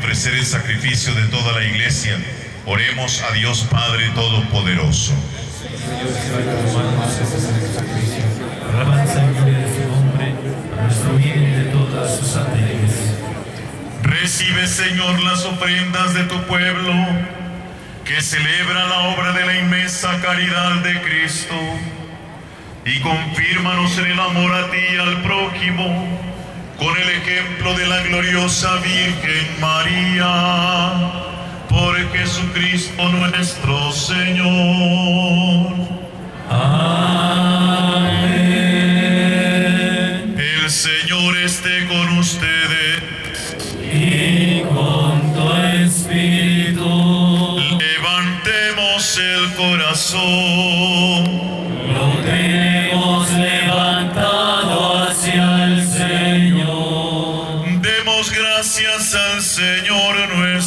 ofrecer el sacrificio de toda la iglesia, oremos a Dios Padre Todopoderoso. De de. Recibe, Señor, las ofrendas de tu pueblo, que celebra la obra de la inmensa caridad de Cristo, y confírmanos en el amor a ti y al prójimo, con el ejemplo de la gloriosa Virgen María, por Jesucristo nuestro Señor. Amén. El Señor esté con ustedes. Y con tu espíritu Levantemos el corazón. lo tenemos gracias al Señor nuestro.